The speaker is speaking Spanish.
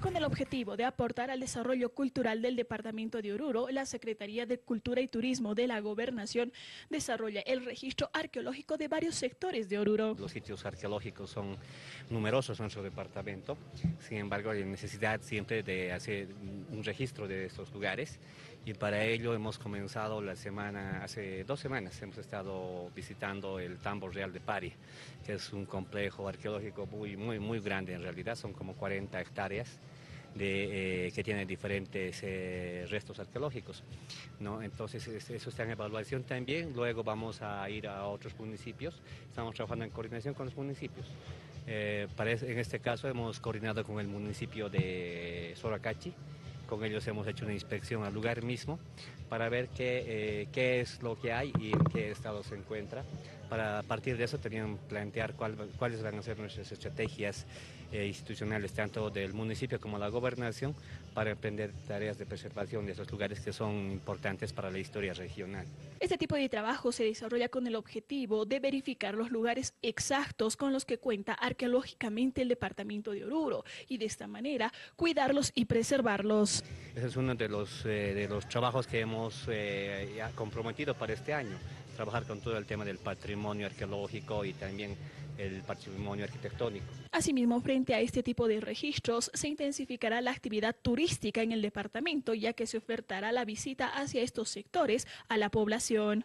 Con el objetivo de aportar al desarrollo cultural del departamento de Oruro, la Secretaría de Cultura y Turismo de la Gobernación desarrolla el registro arqueológico de varios sectores de Oruro. Los sitios arqueológicos son numerosos en nuestro departamento, sin embargo hay necesidad siempre de hacer un registro de estos lugares y para ello hemos comenzado la semana, hace dos semanas hemos estado visitando el Tambor Real de Pari, que es un complejo arqueológico muy, muy, muy grande en realidad, son como 40 hectáreas eh, que tiene diferentes eh, restos arqueológicos. ¿no? Entonces eso está en evaluación también, luego vamos a ir a otros municipios, estamos trabajando en coordinación con los municipios. Eh, en este caso hemos coordinado con el municipio de Soracachi, con ellos hemos hecho una inspección al lugar mismo para ver qué, eh, qué es lo que hay y en qué estado se encuentra. Para partir de eso tenían plantear cuáles van a ser nuestras estrategias eh, institucionales, tanto del municipio como la gobernación, para emprender tareas de preservación de esos lugares que son importantes para la historia regional. Este tipo de trabajo se desarrolla con el objetivo de verificar los lugares exactos con los que cuenta arqueológicamente el departamento de Oruro y de esta manera cuidarlos y preservarlos. Ese es uno de los, eh, de los trabajos que hemos eh, comprometido para este año, trabajar con todo el tema del patrimonio arqueológico y también el patrimonio arquitectónico. Asimismo, frente a este tipo de registros, se intensificará la actividad turística en el departamento, ya que se ofertará la visita hacia estos sectores a la población.